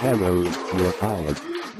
Hello, your eyes.